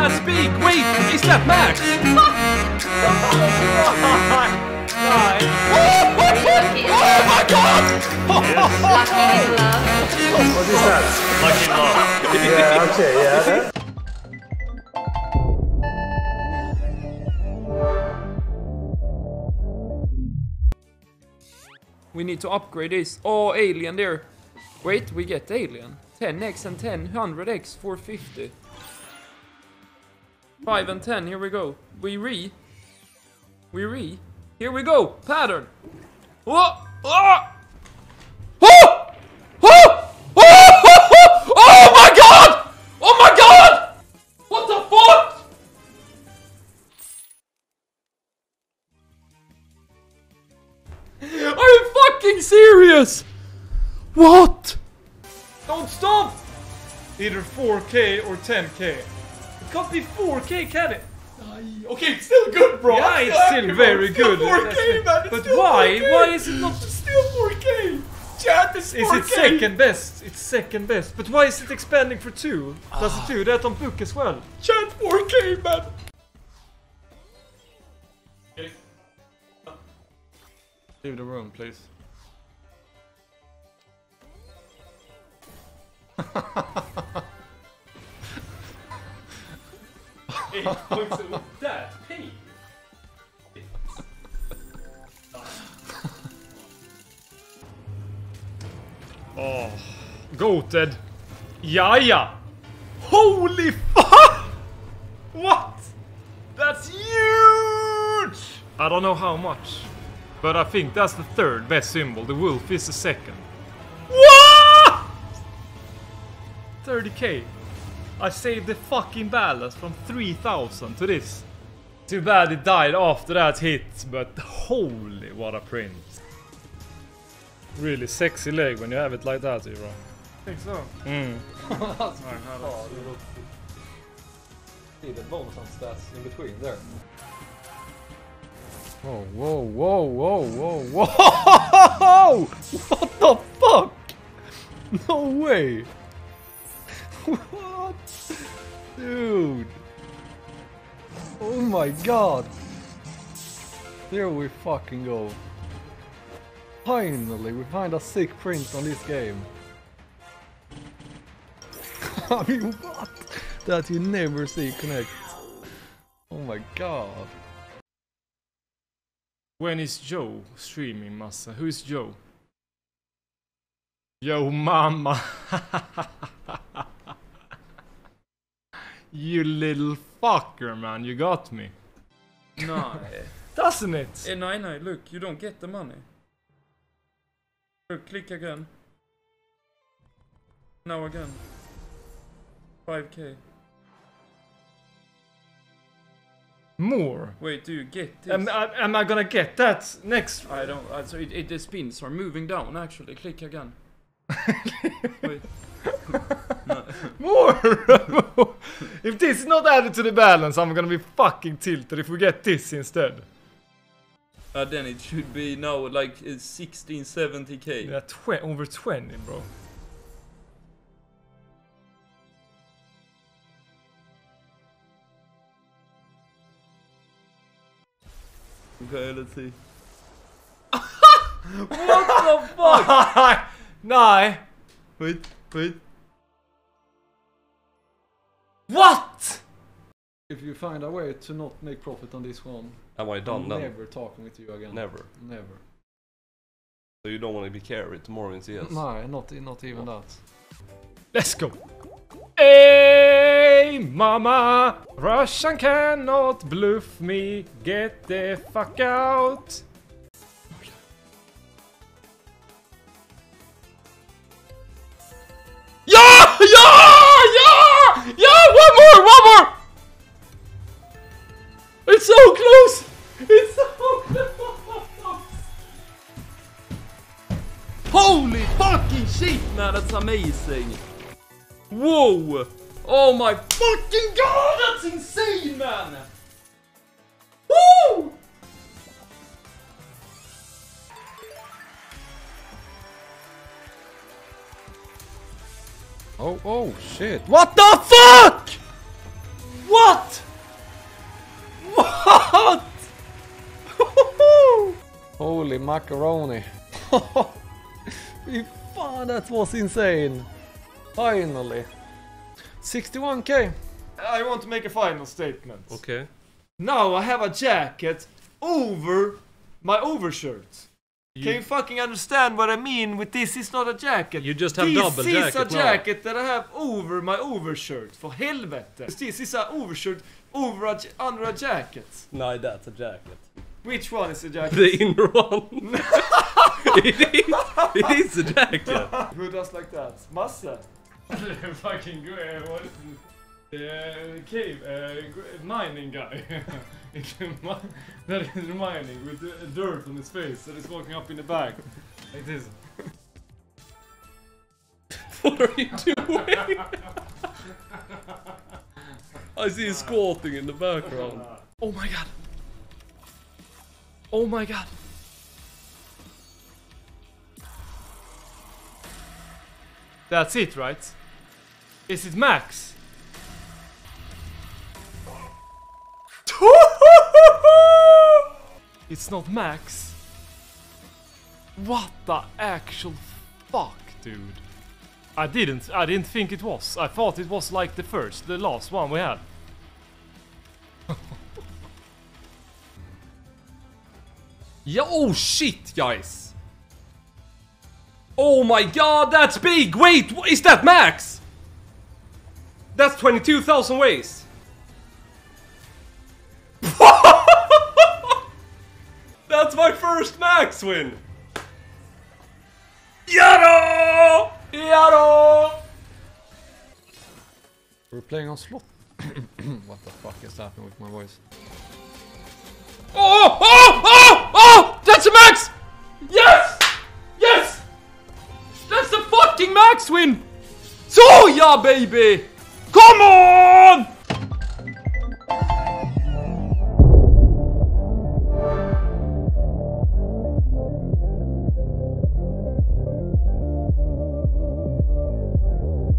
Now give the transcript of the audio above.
that's big! Wait! Is that Max? Oh my god! What is that? Lucky love. Yeah, okay, yeah. We need to upgrade this. Oh, alien there. Wait, we get alien. 10x and 10, 100x, 450. 5 and 10, here we go. We re. We re. Here we go, pattern. Oh! Oh! Oh! Oh! Oh! Oh my god! Oh my god! What the fuck? Are you fucking serious? What? Don't stop! Either 4K or 10K. It can't be 4K, can it? Okay, it's still good, bro. Yeah, it's still very good. 4K, man. It's But still why? 4K. Why is it not? Still 4K. Chat is 4K. Is it second best? It's second best. But why is it expanding for two? Does it ah. do that on book as well? Chat 4K, man. Leave the room, please. That pay. Oh, goated. Jaja! Holy fuck! What? That's huge! I don't know how much, but I think that's the third best symbol. The wolf is the second. What? 30k. I saved the fucking balance from 3000 to this. Too bad it died after that hit, but holy what a print. Really sexy leg when you have it like that, Ira. Think so. Mm. See the bonus on stats in between there. Whoa, whoa, whoa, whoa, whoa, whoa! What the fuck? No way! Dude! Oh my god! There we fucking go. Finally, we find a sick print on this game. I mean, what? That you never see connect. Oh my god. When is Joe streaming massa? Who is Joe? Yo mama! you little fucker man, you got me. No. Doesn't it? Eh, no, no, look, you don't get the money. Look, click again. Now again. 5k. More? Wait, do you get this? Am, I- am I gonna get that next? I don't. Uh, so it, it, the spins are moving down. Actually, click again. Wait. More! If this is not added to the balance, I'm gonna be fucking tilted if we get this instead. Uh, then it should be now like uh, 16, 70k. Yeah, tw- over 20, bro. Okay, let's see. what the fuck? Nej! Wait, wait. What? If you find a way to not make profit on this one, Am I I'm done then? never talking with you again. Never. Never. So you don't want to be carried tomorrow in CS? No, not, not even that. Let's go. Hey, mama! Russian cannot bluff me. Get the fuck out. Holy fucking shit, man, that's amazing. Whoa. Oh my fucking god, that's insane, man. Woo! Oh, oh, shit. What the fuck? What? What? Holy macaroni. Fy fan, that was insane. Finally. 61k. I want to make a final statement. Okay. Now I have a jacket over my overshirt. Can you fucking understand what I mean with this is not a jacket? You just have this double is jacket a now. jacket that I have over my overshirt, for helvete. This is a overshirt over a, under a jacket. No, that's a jacket. Which one is a jacket? The inner one. it, is, it is a jacket. Who does like that? Masse? fucking uh, what is it? Uh, cave, uh, mining guy. It's a mi- that is mining with uh, dirt on his face that is walking up in the back Like this. What are you doing? I see you squatting in the background. Oh my god. Oh my god. That's it, right? Is it max? It's not max. What the actual fuck, dude? I didn't. I didn't think it was. I thought it was like the first, the last one we had. Yeah, oh shit, guys. Oh my god, that's big! Wait, is that max? That's 22,000 ways. that's my first max win. Yaro! Yaro! We're playing on slot. what the fuck is happening with my voice? Oh, oh, oh! That's a max! Yes! Yes! That's the fucking max win! So yeah, baby! Come on!